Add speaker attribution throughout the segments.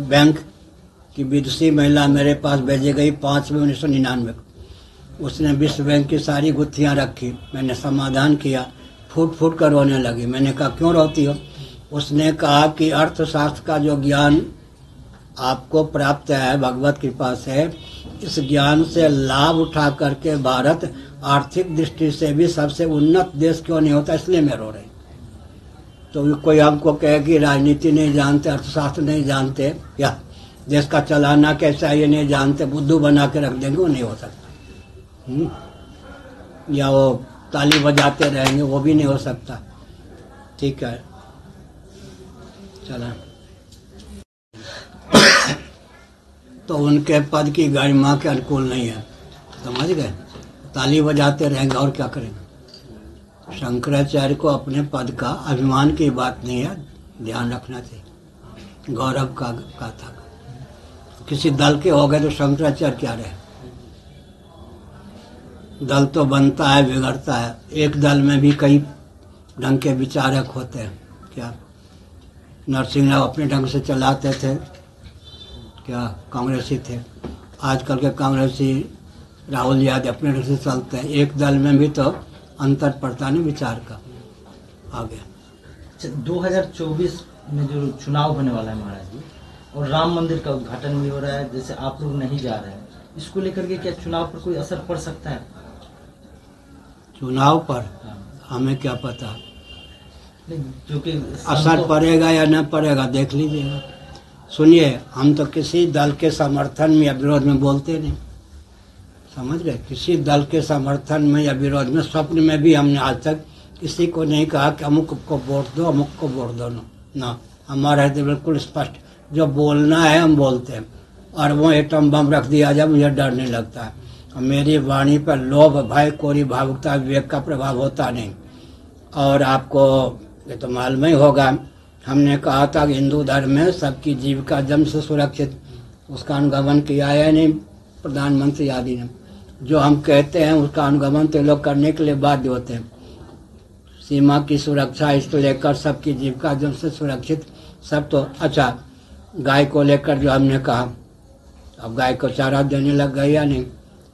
Speaker 1: Bank की विदेशी महिला मेरे पास भेजी गई पाँच में उन्नीस सौ निन्यानवे को। उसने विश्व बैंक की सारी गुत्थियाँ रखी। मैंने समाधान किया। फूट फूट कर रोने लगी। मैंने कहा, क्यों रोती हो? उसने कहा कि अर्थशास्त्र का जो ज्ञान आपको प्राप्त है, भगवत कृपा से, इस ज्ञान से लाभ उठा करके भारत आर्थिक दृष्टि से भी सबसे उन्नत देश क्यों नहीं होता? इसलिए मैं रो रही तो कोई हमको कहे कि राजनीति नहीं जानते, अर्थशास्त्र नहीं जानते, या देश का चलाना कैसा है, ये नहीं जानते, बुद्धू बना के रख देंगे, वो नहीं हो सकता। हम्म? या वो ताली बजाते रहेंगे, वो भी नहीं हो सकता। ठीक है। चला। तो उनके पद की गरिमा के अनुकूल नहीं है। समझ गए? ताली बजाते रहेंगे, और क्या करेंगे? शंकराचार्य को अपने पद का अभिमान की बात नहीं है, ध्यान रखना चाहिए। गौरव का का था। किसी दल के हो गए तो शंकराचार्य क्या रहे? दल तो बनता है, बिगड़ता है। एक दल में भी कई ढंग के विचारक होते हैं। क्या नरसिंह राव अपने ढंग से चलाते थे? क्या कांग्रेसी थे? आजकल के कांग्रेसी राहुल यादव अपने ढंग से चलते हैं। एक दल में भी तो अंतर पड़ता नहीं विचार का आ गया।
Speaker 2: अच्छा, 2024 में जो चुनाव होने वाला है महाराज जी और राम मंदिर का उद्घाटन भी हो रहा है जैसे आप लोग नहीं जा रहे हैं इसको लेकर के क्या चुनाव पर कोई असर पड़ सकता है?
Speaker 1: चुनाव पर
Speaker 2: हाँ।
Speaker 1: हमें क्या पता?
Speaker 2: जो कि
Speaker 1: असर पड़ेगा या न पड़ेगा देख लीजिएगा। सुनिए हम तो किसी दल के समर्थन में या विरोध में बोलते नहीं। समझ गए? किसी दल के समर्थन में या विरोध में, स्वप्न में भी हमने आज तक किसी को नहीं कहा कि अमुक को वोट दो, अमुक को वोट दो। ना हमारा है तो बिल्कुल स्पष्ट। जो बोलना है, हम बोलते हैं। और वो एटम बम रख दिया जाए मुझे डर नहीं लगता। है मेरी वाणी पर लोभ, भय, कोरी, भावुकता, विवेक का प्रभाव होता नहीं। और आपको, ये तो मालूम ही होगा, हमने कहा था कि हिंदू धर्म में सबकी जीविका जन्म से सुरक्षित, उसका अनुगमन किया है नहीं, प्रधानमंत्री आदि ने। जो हम कहते हैं, उसका अनुगमन तो लोग करने के लिए बाध्य होते हैं। सीमा की सुरक्षा इसको लेकर सबकी जीविका जन्म से सुरक्षित, सब तो अच्छा। गाय को लेकर जो हमने कहा, अब गाय को चारा देने लग गई या नहीं?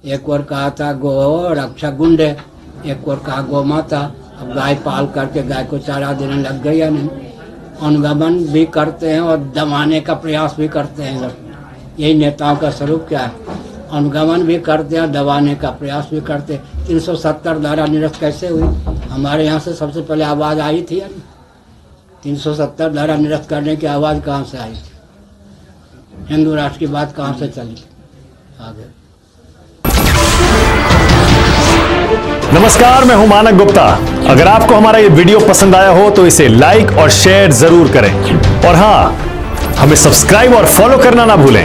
Speaker 1: एक और कहा था, गो रक्षा गुंडे। एक और कहा, गो माता। अब गाय पाल करके गाय को चारा देने लग गई या नहीं? अनुगमन भी करते हैं और दबाने का प्रयास भी करते हैं। यही नेताओं का स्वरूप क्या है? अनुगमन भी करते हैं, दबाने का प्रयास भी करते हैं। तीन सौ सत्तर धारा निरस्त कैसे हुई? हमारे यहाँ से सबसे पहले आवाज़ आई थी तीन सौ सत्तर धारा निरस्त करने की आवाज़ कहाँ से आई? थी हिंदू राष्ट्र की बात कहाँ से चली? आगे।
Speaker 3: नमस्कार, मैं हूँ मानक गुप्ता। अगर आपको हमारा ये वीडियो पसंद आया हो तो इसे लाइक और शेयर ज़रूर करें। और हाँ हमें सब्सक्राइब और फॉलो करना ना भूलें।